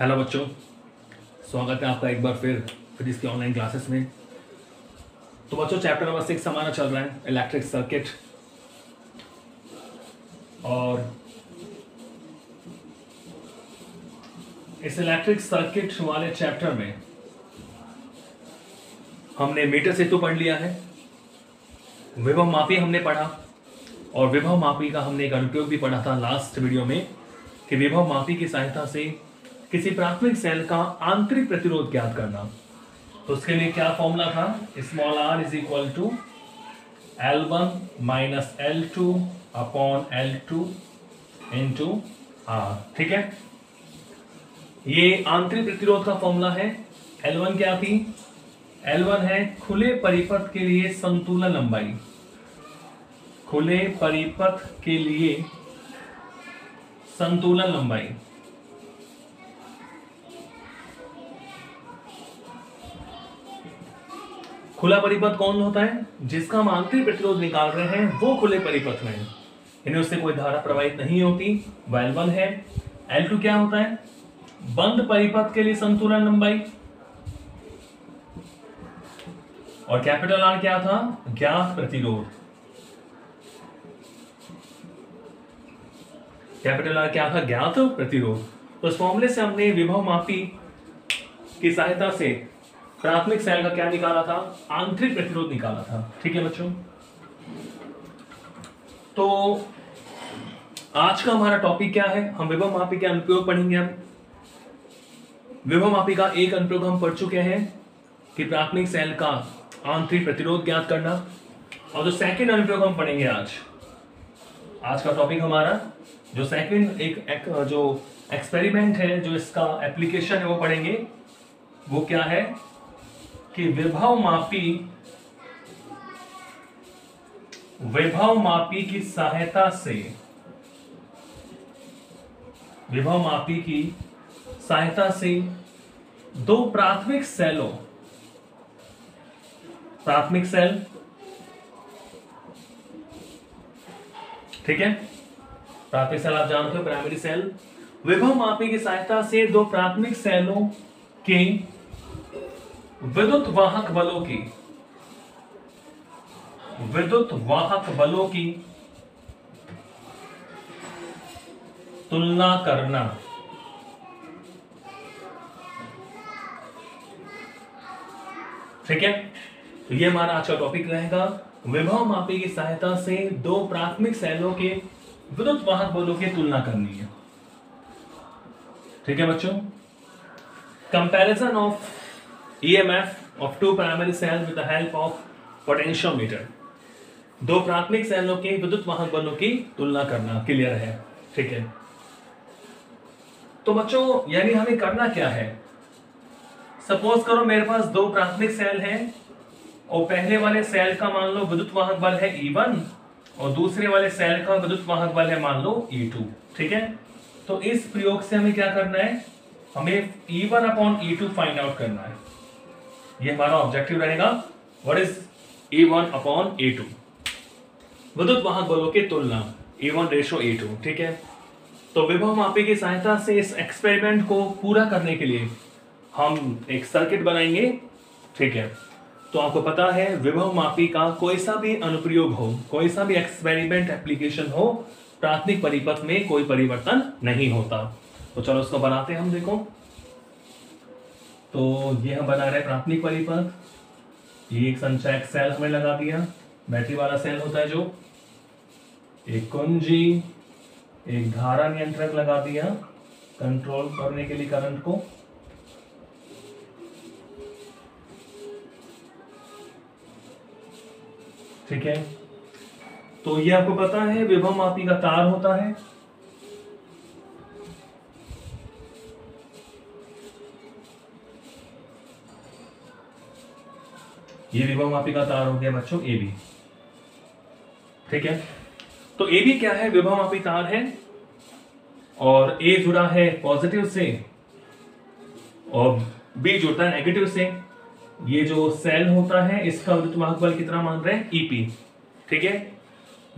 Hello बच्चों, स्वागत है आपका एक बार फिर फिजिक्स की ऑनलाइन क्लासेस में। तो बच्चों चैप्टर नंबर सिक्स हमारा चल रहा है इलेक्ट्रिक सर्किट और इस इलेक्ट्रिक सर्किट वाले चैप्टर में हमने मीटर सेतु पढ़ लिया है, विभव मापी हमने पढ़ा, और विभव मापी का हमने एक अनुप्रयोग भी पढ़ा था लास्ट वीडियो में कि विभव मापी की सहायता से किसी प्राथमिक सेल का आंतरिक प्रतिरोध ज्ञात करना। तो उसके लिए क्या फॉर्मूला था? Small r is equal to L one minus L two upon L two into r ठीक है? ये आंतरिक प्रतिरोध का फॉर्मूला है। एल वन क्या थी? एल वन है खुले परिपथ के लिए संतुलन लंबाई। खुले परिपथ के लिए संतुलन लंबाई। खुला परिपथ कौन होता है? जिसका हम आंतरिक प्रतिरोध निकाल रहे हैं, वो खुले परिपथ में यानी उससे कोई धारा प्रवाहित नहीं होती। वैल वन है। एल टू क्या होता है? बंद परिपथ के लिए संतुलन लंबाई। और कैपिटल आर क्या था? ज्ञात प्रतिरोध। कैपिटल आर क्या था? ज्ञात प्रतिरोध। तो इस फॉर्मूले से हमने विभव मापी की सहायता से प्राथमिक सेल का क्या निकाला था? आंतरिक प्रतिरोध निकाला था। ठीक है बच्चों? तो आज का हमारा टॉपिक क्या है? हम विभव मापी के अनुप्रयोग पढ़ेंगे हम। विभव मापी का एक अनुप्रयोग हम पढ़ चुके हैं कि प्राथमिक सेल का आंतरिक प्रतिरोध ज्ञात करना। और जो सेकंड अनुप्रयोग हम पढ़ेंगे आज आज का टॉपिक हमारा जो सेकंड एक, एक जो एक्सपेरिमेंट है जो इसका एप्लीकेशन है वो पढ़ेंगे वो क्या है? कि विभव मापी विभव मापी की सहायता से, विभव मापी की सहायता से दो प्राथमिक सेलों, प्राथमिक सेल, ठीक है? प्राथमिक सेल आप जानते हो प्राइमरी सेल विभव मापी की सहायता से दो प्राथमिक सेलों के विद्युत वाहक बलों की, विद्युत वाहक बलों की तुलना करना। ठीक है? तो ये हमारा आज का टॉपिक रहेगा, विभव मापी की सहायता से दो प्राथमिक सेलों के विद्युत वाहक बलों की तुलना करनी है। ठीक है बच्चों? Comparison of EMF of two primary cells with the help of potentiometer दो प्राथमिक सेलों के विद्युत वाहक बलों की तुलना करना क्लियर है। ठीक है। तो बच्चों, यानी हमें करना क्या है? सपोज़ करो मेरे पास दो प्राथमिक सेल हैं, और पहले वाले सेल का मान लो विद्युत वाहक बल है E1 और दूसरे वाले सेल का विद्युत वाहक बल है मान लो E2 ठीक है? तो इस प्रयोग से हमें क्या करना है? हमें E1 upon E2 find out करना है। ये हमारा ऑब्जेक्टिव रहेगा। What is E1 upon E2 विद्युत वाहक बलों की तुलना E1 रेशो E2 ठीक है? तो विभव मापी की सहायता से इस एक्सपेरिमेंट को पूरा करने के लिए हम एक सर्किट बनाएँगे, ठीक है? तो आपको पता है, विभव मापी का कोई सा भी अनुप्रयोग हो, कोई सा भी एक्सपेरिमेंट एप्लीकेशन हो, प्राथमिक परिपथ में कोई परिवर्तन नहीं होता। तो चलो उसको बनाते हैं हम, देखो। तो ये हम बना रहे प्राथमिक परिपथ ये एक संचयक सेल हमें लगा दिया। बैटरी वाला सेल होता है जो। एक कुंजी, एक धारा नियंत्रक लगा दिया कंट्रोल करने के लिए करंट को। ठीक है? तो ये आपको पता है, विभव मापी का तार होता है। ये विभव मापी का तार हो गया बच्चों ए बी ठीक है? तो ए बी क्या है? विभव मापी तार है और ए जुड़ा है पॉजिटिव से और बी जुड़ता है नेगेटिव से। ये जो सेल होता है, इसका विद्युत बल कितना मान रहे हैं? ईपी ठीक है?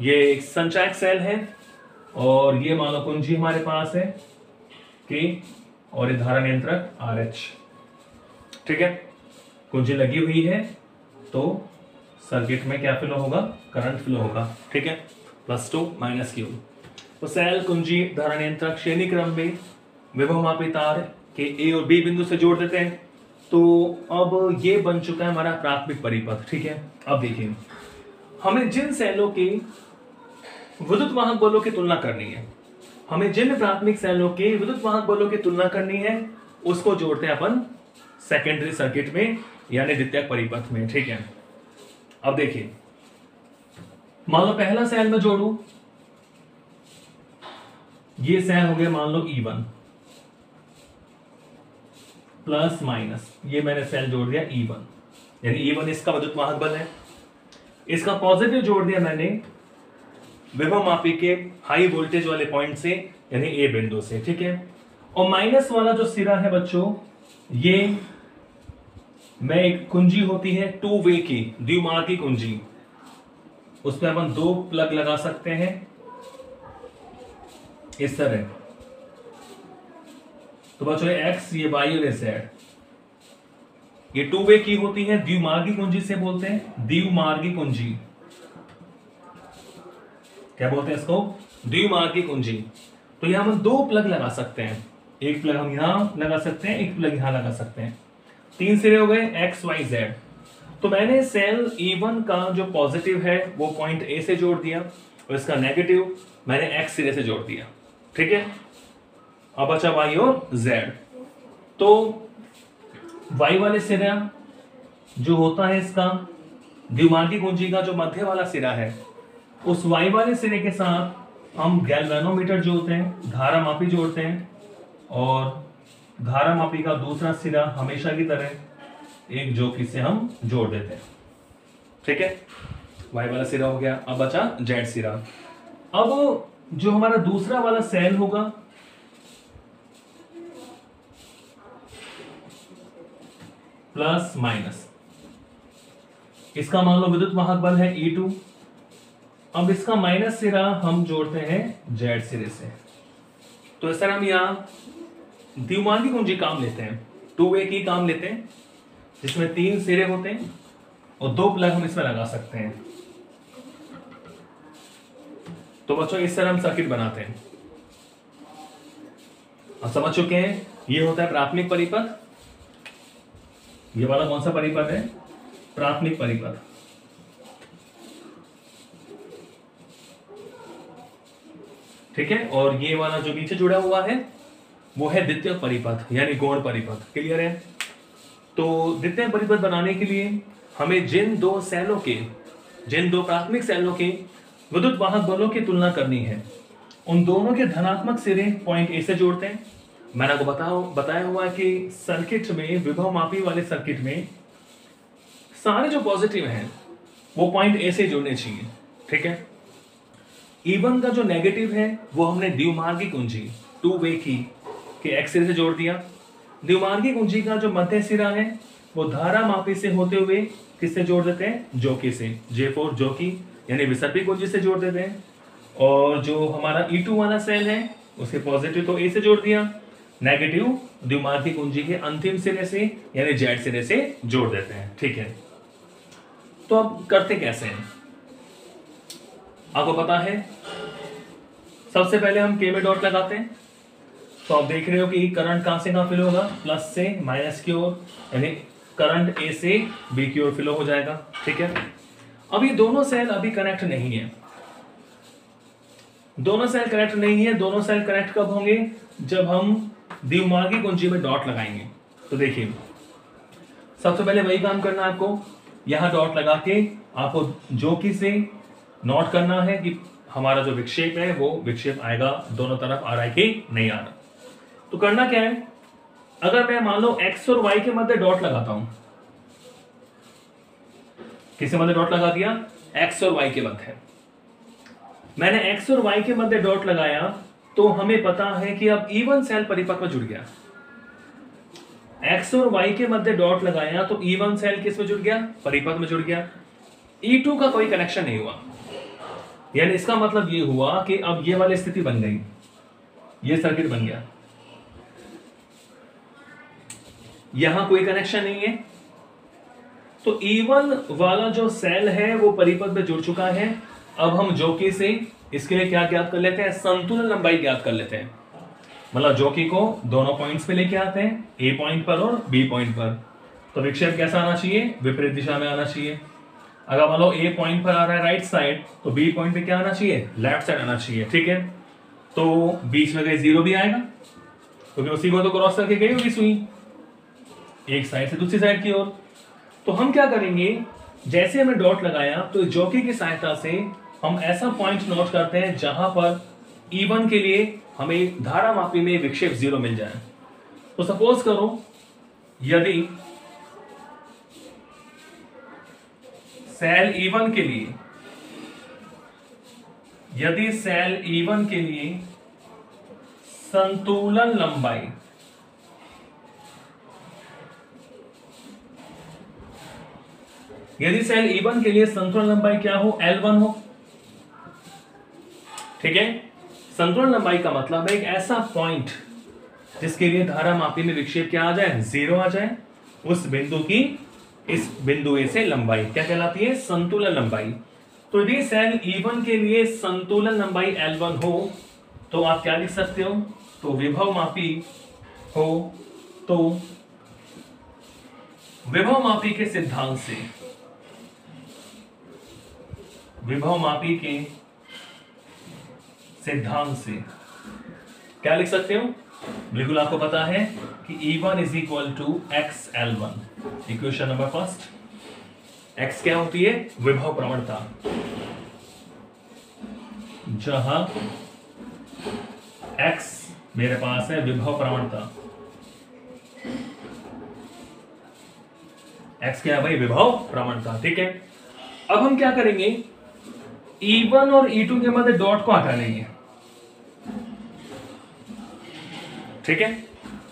ये एक संचायक सेल है और ये मानव कुंजी हमारे पास है कि और ये धारा नियंत्रक आर एच ठीक है? कुंजी लगी हुई है तो सर्किट में क्या फ्लो होगा? करंट फ्लो होगा। ठीक है? प्लस टू माइनस क्यू तो सेल कुंजी धारा नियंत्रक श्रेणी क्रम में विभव मापी तार के ए और बी बिंदु से जोड़ देते हैं। तो अब ये बन चुका है हमारा प्राथमिक परिपथ। ठीक है? अब देखिए। हमें जिन सेलों के विद्युत वाहक बलों की तुलना करनी है, हमें जिन प्राथमिक सेलों के विद्युत वाहक बलों की तुलना करनी है, उसको जोड़ते हैं अपन सेकेंडरी सर्किट में यानी द्वितीय परिपथ में, ठीक है? अब देखिए। मान लो पहला सेल में जोड़ू। ये सेल हो गया मान लो ई वन प्लस माइनस, ये मैंने सेल जोड़ दिया ई वन यानी ई वन इसका विद्युत वाहक बल है। इसका पॉजिटिव जोड़ दिया मैंने विभव मापी के हाई वोल्टेज वाले पॉइंट से, यानी ए बिंदु से, ठीक है? और माइनस वाला जो सिरा है बच्चों, ये मैं एक कुंजी होती है टू वे की, द्विमार्गी कुंजी। उसमें अपन दो प्लग लगा सकते हैं। इस तरह। तो बच्चों एक्स ये वाई और जेड ये टू वे की होती है, द्विमार्गी कुंजी से बोलते हैं, द्विमार्गी कुंजी। क्या बोलते हैं इसको? द्विमार्गी कुंजी। तो यहाँ हम दो प्लग लगा सकते हैं। एक प्लग हम यहाँ लगा सकते हैं, एक प्लग यहाँ लगा सकते हैं। तीन सिरे हो गए एक्स वाई जेड तो मैंने सेल E1 का जो पॉजिटिव है, वो पॉइंट ए से जोड़ दिया और इसका नेगेटिव मैंने एक्स सिरे से जोड़ दिया। ठीक है? अब बचा वाई और जेड तो वाई वाले सिरा जो होता है इसका, द्विमार्गी कुंजी का जो मध्य वाला सिरा है, उस वाई वाले सिरे के साथ हम गैल्वेनोमीटर जोड़ते हैं, धारा मापी जोड़ते हैं और धारा मापी का दूसरा सिरा हमेशा की तरह एक जोकी से हम जोड़ देते हैं। ठीक है? वाई वाला सिरा हो गया, अब बचा जेड सिरा। अब जो हमारा दूसरा वाला सेल होगा प्लस माइनस इसका मान लो विद्युत वाहक बल है ई टू अब इसका माइनस सिरा हम जोड़ते हैं जेड सिरे से। तो इस तरह हम यहाँ द्विमार्गी कुंजी काम लेते हैं। टू वे की काम लेते हैं, जिसमें तीन सिरे होते हैं और दो प्लग हम इसमें लगा सकते हैं। तो बच्चों, इस तरह हम सर्किट बनाते हैं। और समझ चुके हैं? ये होता है प्राथमिक परिपथ। ये वाला कौन सा परिपथ है? प्राथमिक परिपथ। ठीक है? और ये वाला जो नीचे जुड़ा हुआ है वो है द्वितीय परिपथ, यानी गौण परिपथ। क्लियर है? तो द्वितीय परिपथ बनाने के लिए हमें जिन दो सेलों के, जिन दो प्राथमिक सेलों के विद्युत वाहक बलों की तुलना करनी है, उन दोनों के धनात्मक सिरे पॉइंट ए से जोड़ते हैं। मैंने आपको बताया बताया हुआ है कि सर्किट में, विभव मापी वाले सर्किट में सारे जो पॉजिटिव हैं, वो पॉइंट ए से जुड़ने चाहिए, ठीक है? ईवन का जो नेगेटिव है, वो हमने द्विमार्गी कुंजी टू वे की। के एक्सरे से जोड़ दिया। द्विमार्गी कुंजी का जो मध्य सिरा है, वो धारा मापी से होते हुए किससे जोड़ देते हैं? जोकी से। जे फोर जोकी, यानी विसर्पी कुंजी से जोड़ देते हैं। और जो हमारा ई टू वाला सेल है उसके पॉजिटिव तो ए से जोड़ दिया। नेगेटिव द्विमार्गी कुंजी के अंतिम सिरे से, यानी जेड सिरे से जोड़ देते हैं। ठीक है। तो अब करते कैसे हैं? आपको पता है, सबसे पहले हम के में डॉट लगाते हैं। तो आप देख रहे हो कि करंट कहाँ से कहाँ फिल होगा? प्लस से माइनस की ओर, यानी करंट ए से बी की ओर फिलो हो जाएगा, ठीक है? अब ये दोनों सेल अभी कनेक्ट नहीं है। दोनों सेल कनेक्ट नहीं है, दोनों सेल कनेक्ट कब होंगे? जब हम द्विमार्गी कुंजी में डॉट लगाएँगे। तो देखिए, सबसे पहले वही काम करना आपको। यहाँ डॉट लगा के आपको जो कि से नोट करना है कि हमारा जो विक्षेप है, वो विक्षेप आएगा, दोनों तरफ़ आ रहा है कि नहीं आ रहा। तो करना क्या है? अगर मैं मान लो एक्स और वाई के मध्य डॉट लगाता हूँ। किसके मध्य डॉट लगा दिया? एक्स और वाई के मध्य। मैंने एक्स और वाई के मध्य डॉट लगाया तो हमें पता है कि अब इवन सेल परिपथ में जुड़ गया। एक्स और वाई के मध्य डॉट लगाया तो इवन सेल किसमें जुड़ गया? परिपथ में जुड़ गया। ई टू का कोई कनेक्शन नहीं हुआ। यानी इसका मतलब ये हुआ कि अब ये वाली स्थिति बन गई। ये सर्किट बन गया। यहाँ कोई कनेक्शन नहीं है। तो E1 वाला जो सेल है, वो परिपथ में जुड़ चुका है। अब हम जोकी से इसके लिए क्या ज्ञात कर लेते हैं? संतुलन लंबाई ज्ञात कर लेते हैं। मतलब जोकी को दोनों पॉइंट्स पे लेके आते हैं ए पॉइंट पर और बी पॉइंट पर। तो विक्षेप कैसा आना चाहिए? विपरीत दिशा में आना चाहिए। अगर मान लो ए पॉइंट पर आ रहा है राइट साइड तो बी पॉइंट पे क्या आना चाहिए? लेफ़्ट साइड आना चाहिए, ठीक है? तो बीच में कहीं ज़ीरो भी आएगा। क्योंकि तो उसी को तो क्रॉस करके गई होगी सुई एक साइड से दूसरी साइड की ओर। तो हम क्या करेंगे? जैसे हमने डॉट लगाया तो जॉकी की सहायता से हम ऐसा पॉइंट नोट करते हैं जहाँ पर E1 के लिए हमें धारा मापी में विक्षेप ज़ीरो मिल जाए। तो सपोज़ करो, यदि सेल E1 के लिए, यदि सेल E1 के लिए संतुलन लंबाई यदि सेल E1 के लिए संतुलन लंबाई क्या हो? L1 हो। ठीक है? संतुलन लंबाई का मतलब है एक ऐसा पॉइंट जिसके लिए धारा मापी में विक्षेप क्या आ जाए? ज़ीरो आ जाए। उस बिंदु की, इस बिंदु ए से लंबाई क्या कहलाती है? संतुलन लंबाई। तो यदि सेल E1 के लिए संतुलन लंबाई L1 हो तो आप क्या लिख सकते हो? तो विभव मापी हो तो विभव मापी के सिद्धांत से विभव मापी के सिद्धांत से। क्या लिख सकते हो? बिल्कुल आपको पता है कि E1 one is equal to x L one equation number first x क्या होती है? विभव प्रवणता। जहाँ x मेरे पास है विभव प्रवणता। X क्या है भाई? विभव प्रवणता, ठीक है? अब हम क्या करेंगे? E1 और E2 के मध्य डॉट को हटा है ठीक है?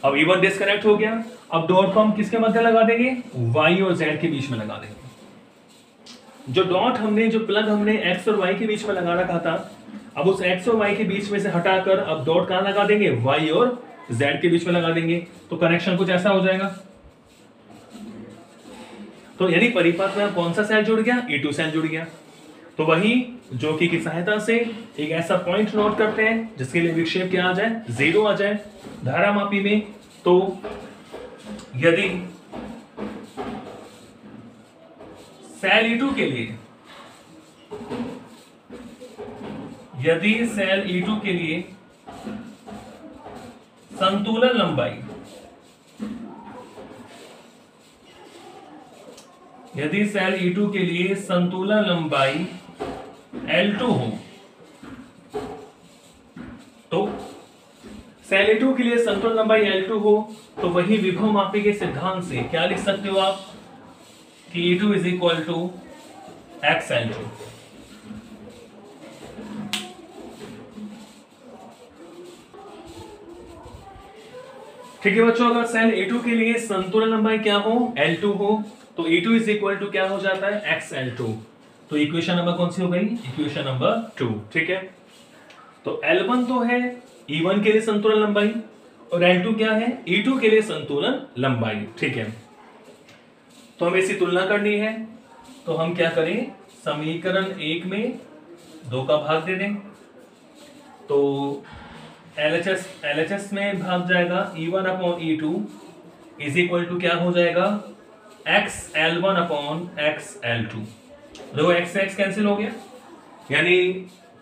अब E1 डिस्कनेक्ट हो गया। अब डॉट को हम किसके मध्य लगा देंगे? Y और Z के बीच में लगा देंगे। जो डॉट हमने, जो प्लग हमने X और Y के बीच में लगा रखा था, अब उस X और Y के बीच में से हटाकर अब डॉट कहाँ लगा देंगे? Y और Z के बीच में लगा देंगे। तो कनेक्शन कुछ ऐसा हो जाएगा। तो यानी परिपथ में कौन सा सेल जुड़ गया? E2 सेल जुड़ गया। तो वही जो की सहायता से एक ऐसा पॉइंट नोट करते हैं, जिसके लिए विक्षेप क्या आ जाए? ज़ीरो आ जाए धारा मापी में। तो यदि सेल E2 के लिए, यदि सेल E2 के लिए संतुलन लंबाई, यदि सेल E2 के लिए संतुलन लंबाई L2 हो। तो सेल ए टू के लिए संतुलन लंबाई एल टू हो तो वही विभव मापी के सिद्धांत से क्या लिख सकते हो आप? कि E2 is equal to x L two ठीक है बच्चों, अगर सेल ए टू के लिए संतुलन लंबाई क्या हो? एल टू हो तो E two is equal to क्या हो जाता है? एक्स एल टू तो इक्वेशन नंबर कौन सी हो गई? इक्वेशन नंबर टू ठीक है? तो L1 तो है E1 के लिए संतुलन लंबाई और L2 क्या है? E2 के लिए संतुलन लंबाई, ठीक है? तो हमें इसकी तुलना करनी है। तो हम क्या करें? समीकरण एक में दो का भाग दे दें। तो LHS LHS में भाग जाएगा E1 upon E two is equal to क्या हो जाएगा? X L one upon x L two देखो एक्स एक्स कैंसिल हो गया। यानी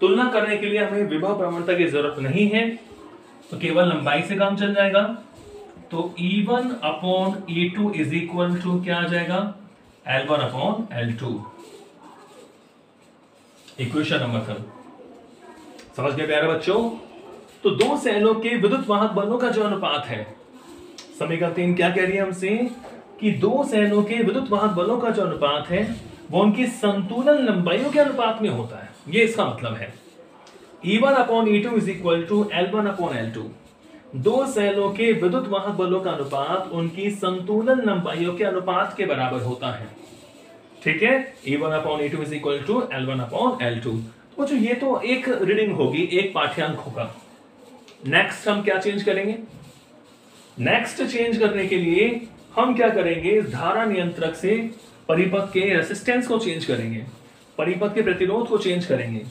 तुलना करने के लिए हमें विभव प्रवणता की ज़रूरत नहीं है। तो केवल लंबाई से काम चल जाएगा। तो E1 one upon E two is equal to क्या आ जाएगा? L1 one upon L two equation number third समझ गए प्यारे बच्चों? तो दो सेलों के विद्युत वाहक बलों का जो अनुपात है समीकरण तीन क्या कह रही है हमसे? कि दो सेलों के विद्युत वाहक बलों का जो अनुपात है वो उनकी संतुलन लंबाइयों के अनुपात में होता है। ये इसका मतलब है। E1 one upon E two is equal to L one upon L two दो सेलों के विद्युत वाहक बलों का अनुपात उनकी संतुलन लंबाइयों के अनुपात के बराबर होता है। ठीक है? E1 one upon E two is equal to L one upon L two तो जो ये तो एक रीडिंग होगी, एक पाठ्यांक होगा। नेक्स्ट हम क्या चेंज करेंगे? नेक्स्ट चेंज करने के लिए हम क्या करेंगे? धारा नियंत्रक से परिपथ के रेसिस्टेंस को चेंज करेंगे। परिपथ के प्रतिरोध को चेंज करेंगे।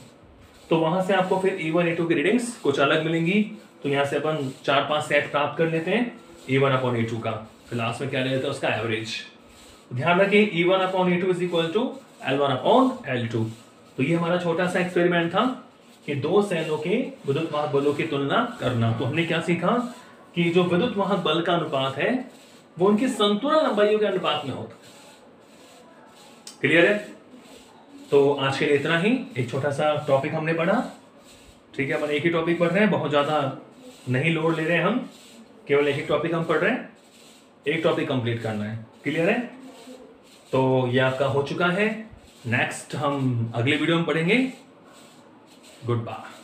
तो वहाँ से आपको फिर E1 E2 की रीडिंग्स कुछ अलग मिलेंगी। तो यहाँ से अपन चार पाँच सेट प्राप्त कर लेते हैं E1 अपॉन E2 का। फिर लास्ट में क्या ले लेते हैं उसका एवरेज ध्यान रखिए E1 upon E2 is equal to L1 upon L2 तो ये हमारा छोटा सा एक्सपेरिमेंट था कि दो सेलों के विद्युत वाहक बलों की तुलना करना। तो हमने क्या सीखा कि जो विद्युत वाहक बल का अनुपात है, वो उनकी संतुलन लंबाइयों के अनुपात में होता है। क्लियर है? तो आज के लिए इतना ही। एक छोटा सा टॉपिक हमने पढ़ा। ठीक है, अपन एक ही टॉपिक पढ़ रहे हैं। बहुत ज़्यादा नहीं लोड ले रहे हैं हम। केवल एक ही टॉपिक हम पढ़ रहे हैं। एक टॉपिक कंप्लीट करना है। क्लियर है? तो ये आपका हो चुका है। नेक्स्ट हम अगले वीडियो में पढ़ेंगे। Good bye